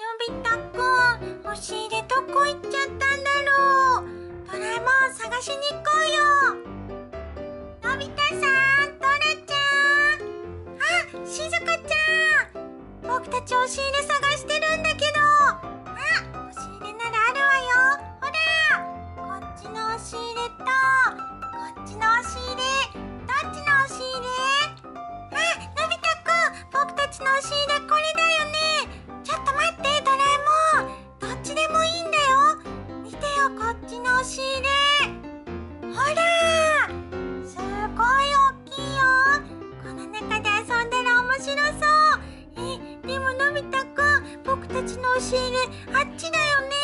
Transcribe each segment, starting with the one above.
のび太くん押し入れどこ行っちゃったんだろうドラえもん探しに行こうよのび太さんドラちゃんあしずかちゃん僕たち押し入れ探してるんだけどあ押し入れならあるわよほらこっちの押し入れとこっちの押し入れどっちの押し入れあのび太くん僕たちの押し入れこれだ。たちの押入れあっちだよね。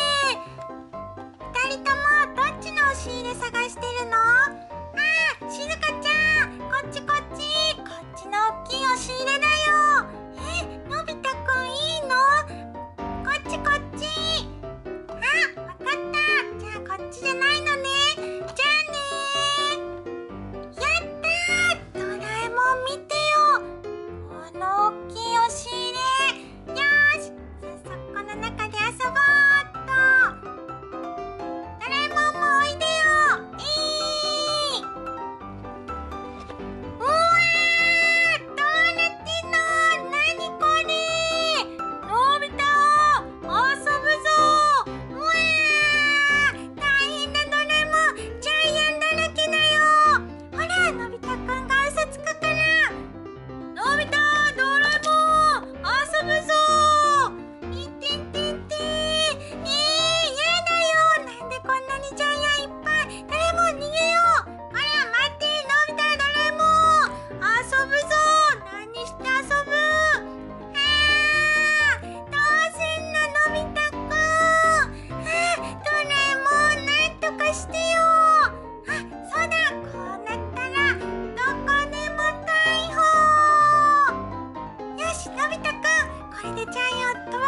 2人ともどっちの押入れ探してるの？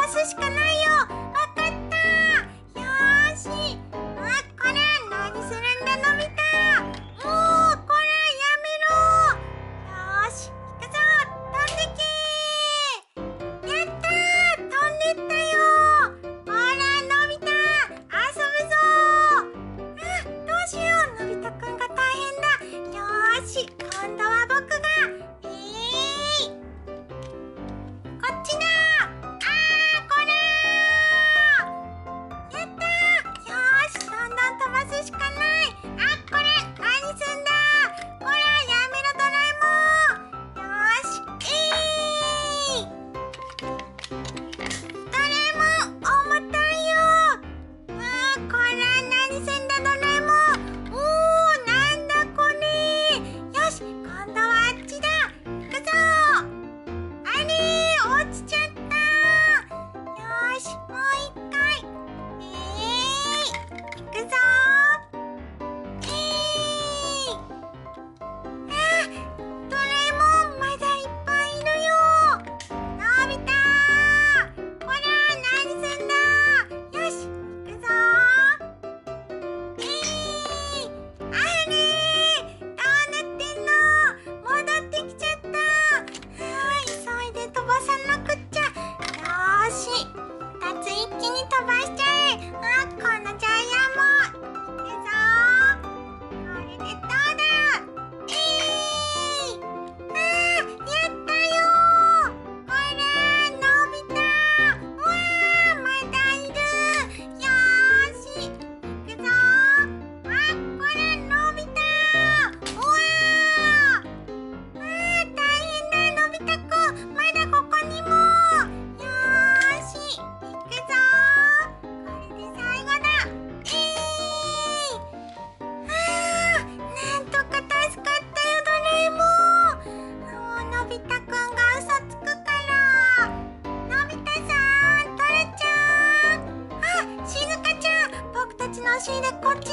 すしかないよ。It's two. しいでこっち